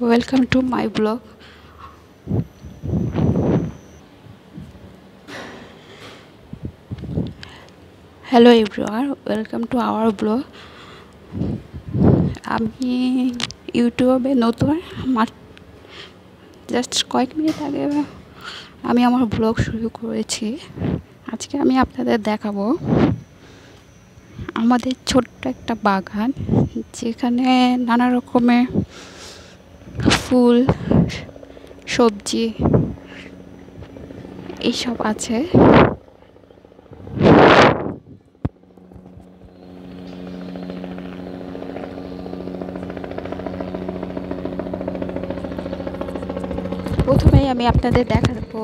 Welcome to my blog. Hello everyone welcome to our blog আমি ইউটিউবে নতুন আমার জাস্ট কয়েক মিনিট আগে আমি আমার ব্লগ শুরু করেছি। আজকে আমি আপনাদের দেখাবো। আমাদের ছোট্ট একটা বাগান, যেখানে নানা রকমের ফুল, সবজি এইসব আছে। প্রথমেই আমি আপনাদের দেখাবো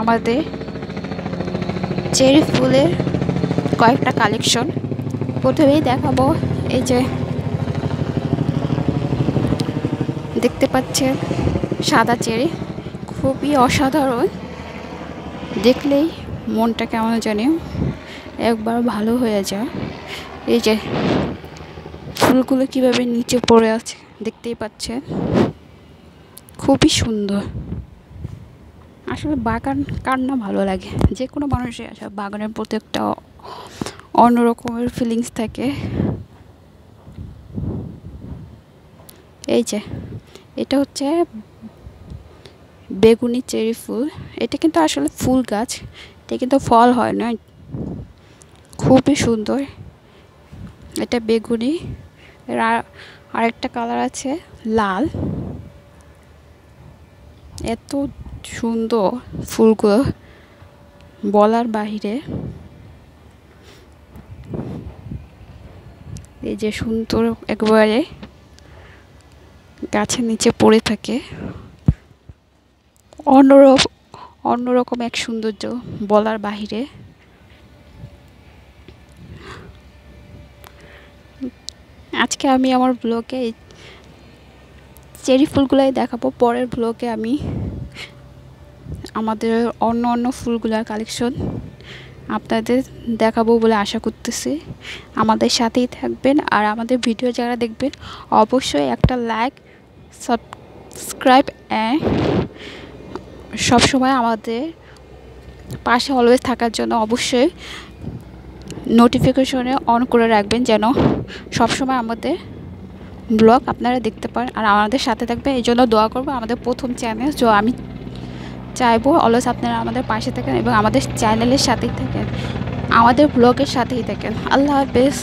আমাদের চেরি ফুলের কয়েকটা কালেকশন। প্রথমেই দেখাবো এই যে দেখতে পাচ্ছেন সাদা চেরি। খুবই অসাধারণ। দেখলেই মনটা কেমন জানি একবার ভালো হয়ে যায়। এই যে ফুলগুলো কীভাবে নিচে পড়ে আছে দেখতেই পাচ্ছেন। খুবই সুন্দর। আসলে বাগান কার না ভালো লাগে। যে কোনো মানুষের আসলে বাগানের প্রতি একটা অন্যরকমের ফিলিংস থাকে। এই যে, এটা হচ্ছে বেগুনি চেরি ফুল। এটা কিন্তু আসলে ফুল গাছ, এটা কিন্তু ফল হয় না। খুবই সুন্দর। এটা বেগুনি। এর আরেকটা কালার আছে, লাল। এত সুন্দর ফুলগুলো বলার বাহিরে। এই যে সুন্দর একবারে গাছের নিচে পড়ে থাকে। অন্যরকম অন্যরকম এক সৌন্দর্য বলার বাহিরে। আজকে আমি আমার ব্লগে চেরি ফুলগুলাই দেখাবো, পরের ব্লগে আমি আমাদের অন্য অন্য ফুলগুলার কালেকশন আপনাদের দেখাবো বলে আশা করতেছি। আমাদের সাথেই থাকবেন আর আমাদের ভিডিও যারা দেখবেন, অবশ্যই একটা লাইক সাবস্ক্রাইব সবসময় আমাদের পাশে অলওয়েজ থাকার জন্য অবশ্যই নোটিফিকেশনে অন করে রাখবেন যেন সবসময় আমাদের ব্লগ আপনারা দেখতে পারেন আর আমাদের সাথে থাকবেন, এই জন্য দোয়া করব আমাদের প্রথম চ্যানেল তো আমি চাইব অলস আপনারা আমাদের পাশে থাকেন এবং আমাদের চ্যানেলের সাথেই থাকেন, আমাদের ব্লগের সাথেই থাকেন। আল্লাহ হাফেজ।